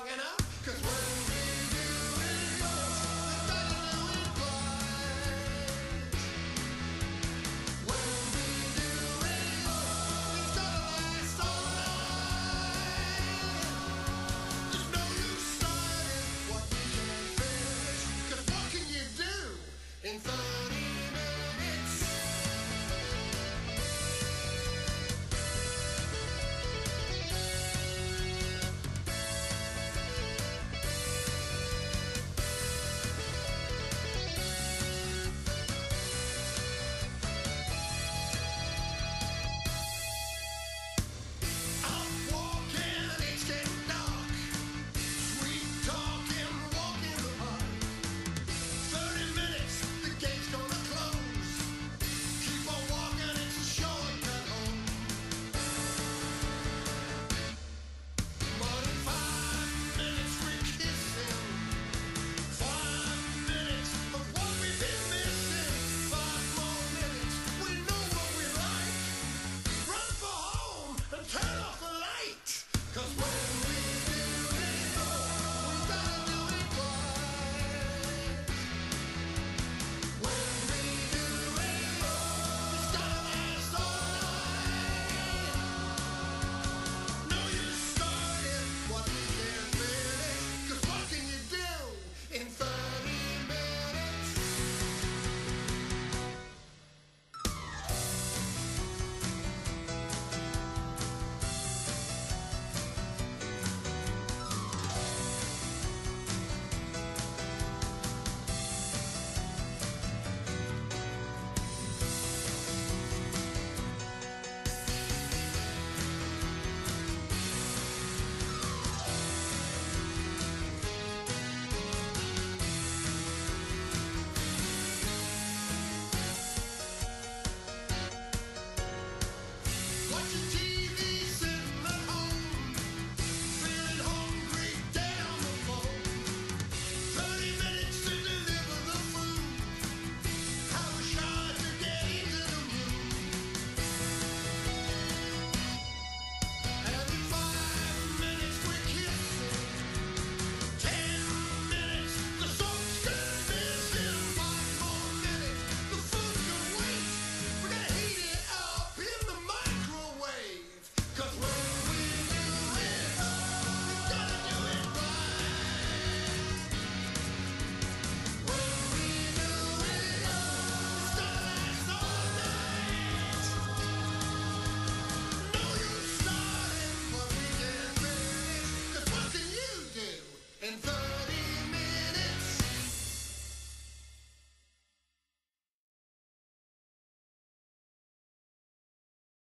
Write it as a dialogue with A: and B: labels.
A: long enough. Cause